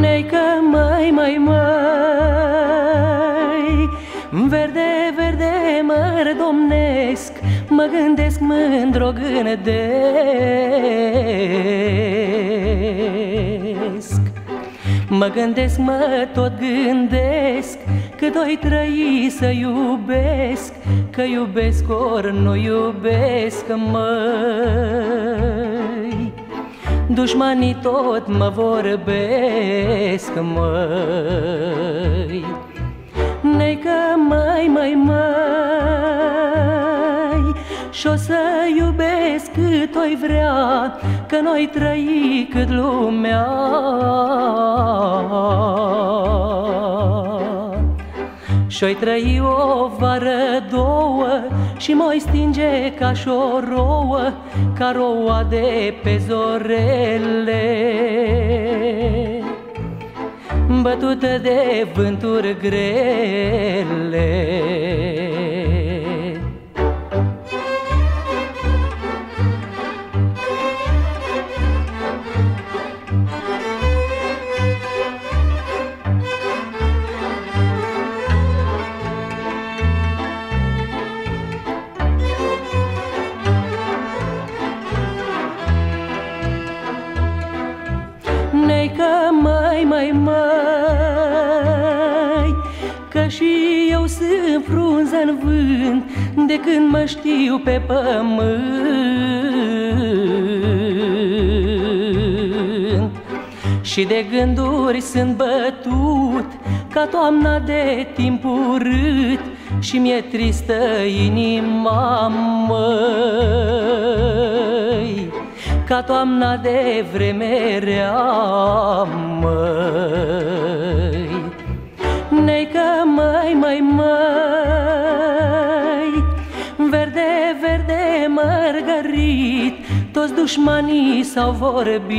Neică, mai, mai, mai. Verde, verde, mare domnesc Mă gândesc mândr-o gândesc. Mă gândesc, mă tot gândesc Cât oi trăi să iubesc Că iubesc ori nu iubesc, mă Dușmanii tot mă vorbesc, măi. Nei că mai, mai, mai Și-o să iubesc cât oi vrea Că noi trăi cât lumea. Și-oi trăi o vară, două Și mă stinge ca și o rouă Ca roua de pe zorele. Bătută de vânturi grele mai, mai, mai Că și eu sunt frunză în vânt De când mă știu pe pământ. Și de gânduri sunt bătut Ca toamna de timp urât Și mi-e tristă inima, măi ca toamna de vreme rea, măi. Nei că mai, mai, mai Verde, verde, mărgărit Toți dușmanii s-au vorbit.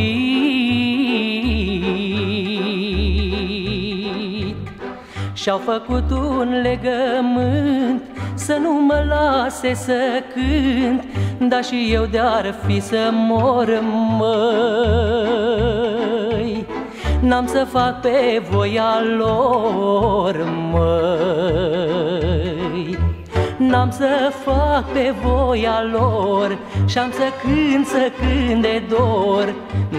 Și-au făcut un legământ Să nu mă lase să cânt Dar și eu de-ar fi să mor, măi. N-am să fac pe voia lor, măi. N-am să fac pe voia lor Și-am să cânt, să cânt de dor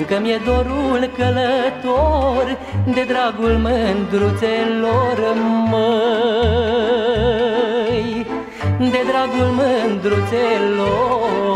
Că mi-e dorul călător De dragul mândruțelor, măi De dragul mândruțelor, măi